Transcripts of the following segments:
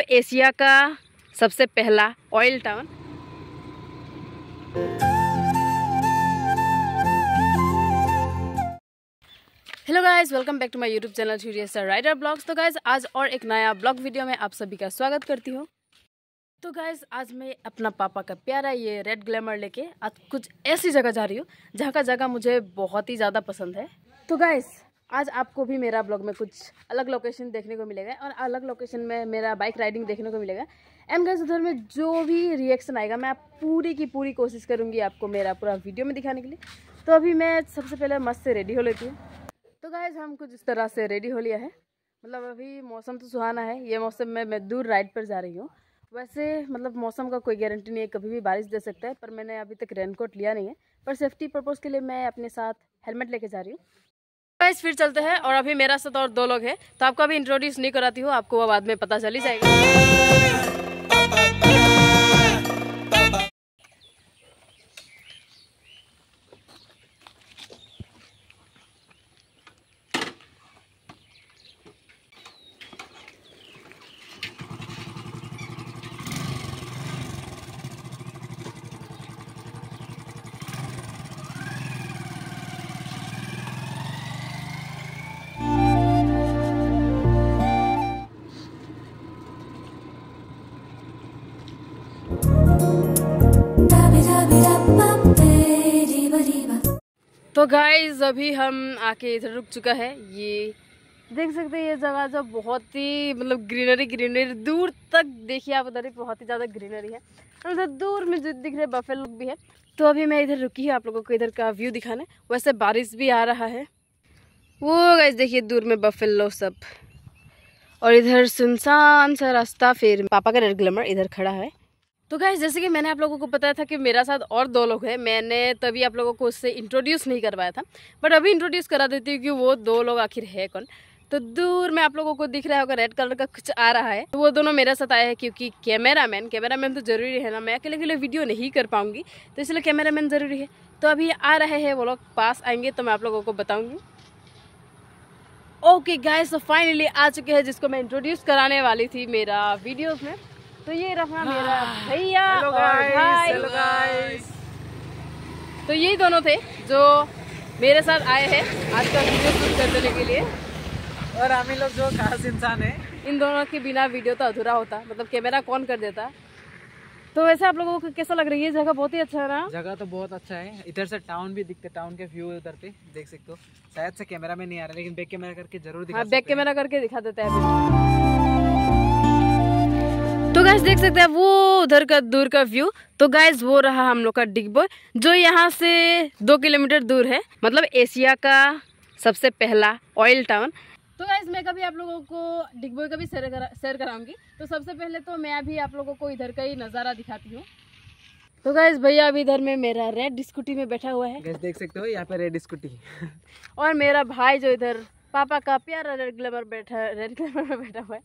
Asia का सबसे पहला oil town hello guys welcome back to my YouTube channel Surya rider blogs तो guys आज और एक नया ब्लॉग वीडियो में आप सभी का स्वागत करती हूँ। तो गाइज़ आज मैं अपना पापा का प्यारा ये रेड ग्लैमर लेके आज कुछ ऐसी जगह जा रही हूँ, जहाँ का जगह मुझे बहुत ही ज़्यादा पसंद है। तो गाइस आज आपको भी मेरा ब्लॉग में कुछ अलग लोकेशन देखने को मिलेगा और अलग लोकेशन में मेरा बाइक राइडिंग देखने को मिलेगा। एंड गाइस उधर में जो भी रिएक्शन आएगा, मैं पूरी की पूरी कोशिश करूँगी आपको मेरा पूरा वीडियो में दिखाने के लिए। तो अभी मैं सबसे पहले मस्त से रेडी हो लेती हूँ। तो गाइज़ हम कुछ इस तरह से रेडी हो लिया है। मतलब अभी मौसम तो सुहाना है, ये मौसम में मैं दूर राइड पर जा रही हूँ। वैसे मतलब मौसम का कोई गारंटी नहीं है, कभी भी बारिश दे सकता है, पर मैंने अभी तक रेनकोट लिया नहीं है। पर सेफ्टी पर्पज़ के लिए मैं अपने साथ हेलमेट लेके जा रही हूँ। गाइस फिर चलते हैं और अभी मेरा साथ और दो लोग हैं तो आपको अभी इंट्रोड्यूस नहीं कराती हूँ, आपको वो बाद में पता चली जाएगा। तो गाइज़ अभी हम आके इधर रुक चुका है। ये देख सकते हैं, ये जगह जो बहुत ही मतलब ग्रीनरी ग्रीनरी दूर तक देखिए आप उधर ही बहुत ही ज़्यादा ग्रीनरी है। और उधर दूर में जो दिख रहे बफे लोग भी है। तो अभी मैं इधर रुकी हूँ, आप लोगों को इधर का व्यू दिखाने। वैसे बारिश भी आ रहा है। वो गाइज़ देखिए दूर में बफेल सब। और इधर सुनसान सा रास्ता, फिर पापा का रेड ग्लैमर इधर खड़ा है। तो गाइज़ जैसे कि मैंने आप लोगों को बताया था कि मेरा साथ और दो लोग हैं, मैंने तभी आप लोगों को उससे इंट्रोड्यूस नहीं करवाया था बट अभी इंट्रोड्यूस करा देती हूँ कि वो दो लोग आखिर है कौन। तो दूर में आप लोगों को दिख रहा होगा रेड कलर का कुछ आ रहा है। तो वो दोनों मेरे साथ आए हैं क्योंकि कैमरा मैन कैमरा मैन तो ज़रूरी है ना, मैं अकेले अकेले वीडियो नहीं कर पाऊँगी तो इसलिए कैमरा मैन ज़रूरी है। तो अभी आ रहे हैं वो लोग, पास आएँगे तो मैं आप लोगों को बताऊँगी। ओके गाइस तो फाइनली आ चुके हैं जिसको मैं इंट्रोड्यूस कराने वाली थी मेरा वीडियोस में। तो ये रहा मेरा भैया और भाई। तो यही दोनों थे जो मेरे साथ आए हैं आज का वीडियो शूट करने के लिए। और हम लोग जो खास इंसान है। इन दोनों के बिना वीडियो तो अधूरा होता मतलब कैमरा कौन कर देता? तो वैसे आप लोगों को कैसा लग रहा है? जगह बहुत ही अच्छा है ना? जगह तो बहुत अच्छा है। इधर से टाउन भी दिखते टाउन के व्यू उधर पे देख सकते हो। शायद से कैमरा में नहीं आ रहा लेकिन बैक कैमरा करके ज़रूर दिखा हाँ बैक कैमरा करके दिखा देते हैं। तो गाइस देख सकते हैं वो उधर का दूर का व्यू तो गाइस वो रहा हम लोग का डिगबोय जो यहाँ से दो किलोमीटर दूर है। मतलब एशिया का सबसे पहला ऑयल टाउन तो गाइस मैं कभी आप लोगों को डिगबोय का भी शेयर करा शेयर कराऊँगी। तो सबसे पहले तो मैं अभी आप लोगों को इधर का ही नज़ारा दिखाती हूँ। तो गाइस भैया अभी इधर में मेरा रेड स्कूटी में बैठा हुआ है। गैस देख सकते हो यहाँ पे रेड स्कूटी और मेरा भाई जो इधर पापा का प्यारा रेड ग्लैमर बैठा रेड ग्लैमर में बैठा हुआ है।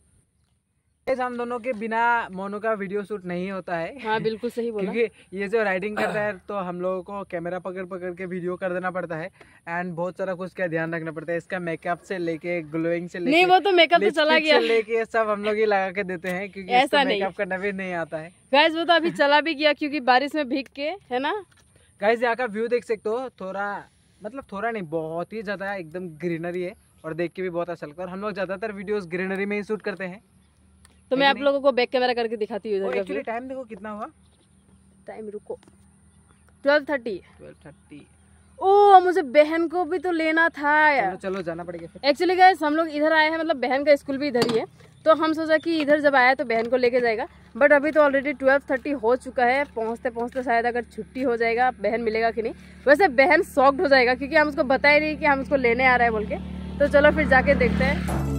हम दोनों के बिना मोनो का वीडियो शूट नहीं होता है। हाँ बिल्कुल सही बोला। क्योंकि ये जो राइडिंग करता है तो हम लोगों को कैमरा पकड़ पकड़ के वीडियो कर देना पड़ता है। एंड बहुत सारा कुछ का ध्यान रखना पड़ता है। इसका मेकअप से लेके ग्लोइंग से लेके नहीं वो तो मेकअप तो चला गया। लेके सब हम लोग ही लगा के देते हैं क्योंकि ऐसा मेकअप करना भी नहीं आता है। गैस वो तो अभी चला भी गया क्योंकि बारिश में भीग के है ना? गाइस यहाँ का व्यू देख सकते हो थोड़ा मतलब थोड़ा नहीं बहुत ही ज़्यादा एकदम ग्रीनरी है और देख के भी बहुत अच्छा लगता है। और हम लोग ज़्यादातर वीडियोस ग्रीनरी में ही शूट करते हैं। तो मैं आप लोगों को बैक कैमरा करके दिखाती हूँ इधर एक्चुअली टाइम देखो कितना हुआ? टाइम रुको। ट्वेल्व थर्टी ट्वेल्व थर्टी ओ मुझे बहन को भी तो लेना था यार। चलो चलो जाना पड़ेगा एक्चुअली गैस हम लोग इधर आए हैं मतलब बहन का स्कूल भी इधर ही है। तो हम सोचा कि इधर जब आया तो बहन को लेके जाएगा। बट अभी तो ऑलरेडी ट्वेल्व थर्टी हो चुका है। पहुँचते पहुँचते शायद अगर छुट्टी हो जाएगा बहन मिलेगा कि नहीं। वैसे बहन सॉक्ड हो जाएगा क्योंकि हम उसको बता ही नहीं कि हम उसको लेने आ रहे हैं बोल के। तो चलो फिर जाके देखते हैं।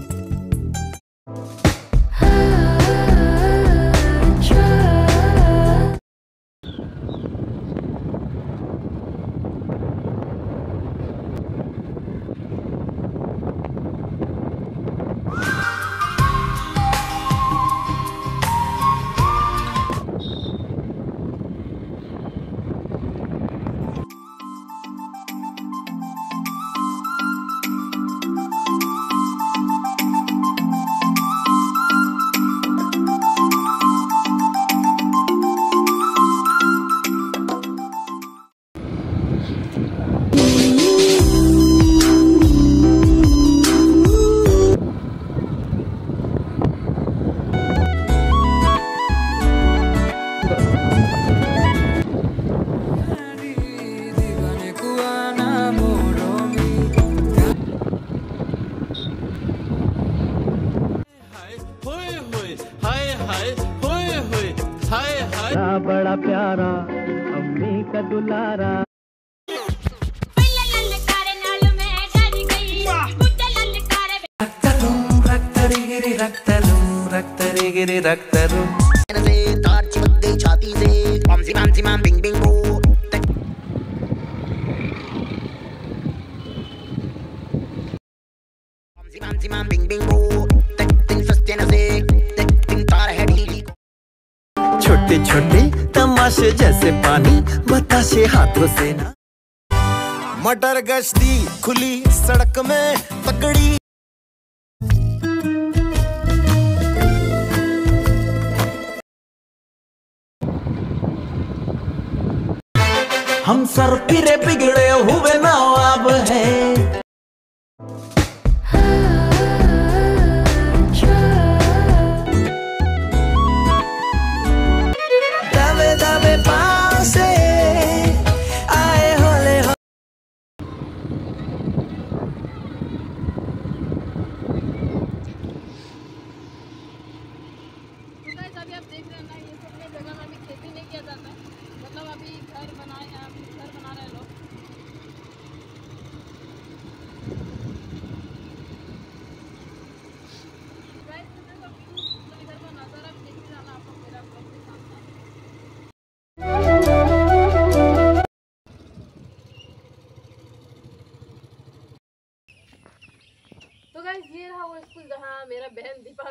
पानी का दुलारा गिरे रक्त से तार चिपक गई छाती से बमसी बमसी माम बिंग बिंग बू बमसी बमसी माम बिंग बिंग बू तक तिन सस्ते नसे छोटे छोटे तमाशे जैसे पानी, बताशे हाथों से ना। मटर गश्ती खुली सड़क में तकड़ी हम सर पिरे बिगड़े हुए नवाब हैं।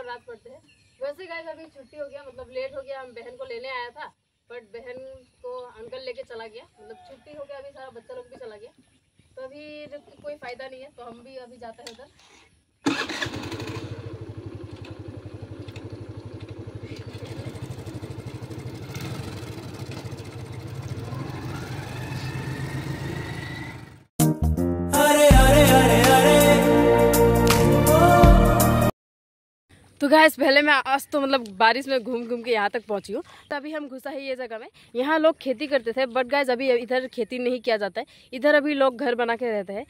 और रात पढ़ते हैं। वैसे गाय अभी छुट्टी हो गया मतलब लेट हो गया, हम बहन को लेने आया था बट बहन को अंकल लेके चला गया। मतलब छुट्टी हो गया, अभी सारा बच्चा लोग भी चला गया। तो अभी कोई फ़ायदा नहीं है तो हम भी अभी जाते हैं उधर। गैस पहले मैं आज तो मतलब बारिश में घूम घूम के यहाँ तक पहुँची हूँ। तो अभी हम घुसा है ये जगह में। यहाँ लोग खेती करते थे बट गैस अभी इधर खेती नहीं किया जाता है। इधर अभी लोग घर बना के रहते हैं।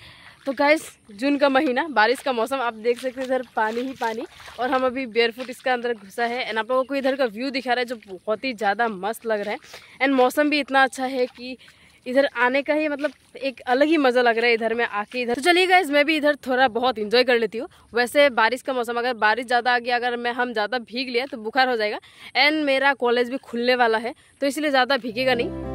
तो गैस जून का महीना, बारिश का मौसम, आप देख सकते हैं इधर पानी ही पानी। और हम अभी बेयरफुट इसका अंदर घुसा है। एंड आप लोगों को इधर का व्यू दिखा रहा है, जो बहुत ही ज़्यादा मस्त लग रहा है। एंड मौसम भी इतना अच्छा है कि इधर आने का ही मतलब एक अलग ही मज़ा लग रहा है इधर में आके इधर। तो चलिए गाइज़ मैं भी इधर थोड़ा बहुत इंजॉय कर लेती हूँ। वैसे बारिश का मौसम, अगर बारिश ज़्यादा आ गया, अगर मैं हम ज़्यादा भीग लिया तो बुखार हो जाएगा। एंड मेरा कॉलेज भी खुलने वाला है तो इसलिए ज़्यादा भीगेगा नहीं।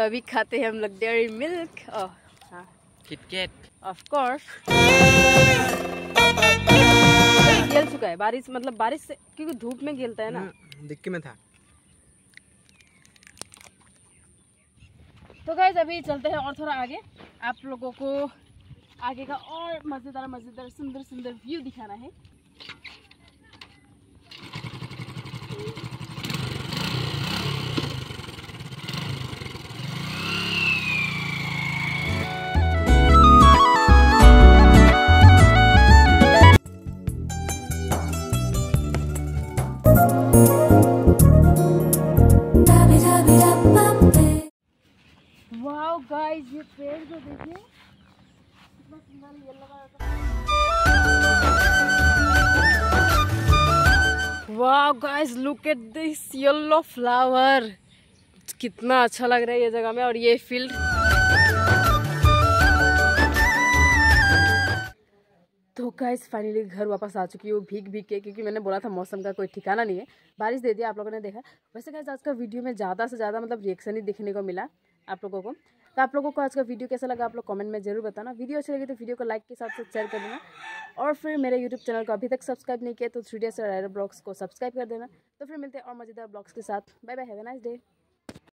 अभी खाते हैं हम लोग डेयरी मिल्क हाँ। किटकैट ऑफ़ कोर्स गेल चुका है बारिश मतलब बारिश से क्योंकि धूप में गिलता है ना। दिक्की में था। तो गाइज़ अभी चलते हैं और थोड़ा आगे। आप लोगों को आगे का और मज़ेदार मज़ेदार सुंदर सुंदर व्यू दिखाना है। Wow guys look at this yellow flower कितना अच्छा लग रहा है ये जगह में और ये फ़ील्ड तो गाइस फाइनली घर वापस आ चुकी हूँ भीग भीग के, क्योंकि मैंने बोला था मौसम का कोई ठिकाना नहीं है। बारिश दे दिया आप लोगों ने देखा। वैसे गाइस आज का वीडियो में ज़्यादा से ज़्यादा मतलब रिएक्शन ही देखने को मिला आप लोगों को। तो आप लोगों को आज का वीडियो कैसा लगा आप लोग कमेंट में ज़रूर बताना। वीडियो अच्छी लगी तो वीडियो को लाइक के साथ साथ शेयर कर देना। और फिर मेरे यूट्यूब चैनल को अभी तक सब्सक्राइब नहीं किया तो थ्री डेज़ ब्लॉग्स को सब्सक्राइब कर देना। तो फिर मिलते हैं और मज़ेदार ब्लॉग्स के साथ। Bye bye have a nice day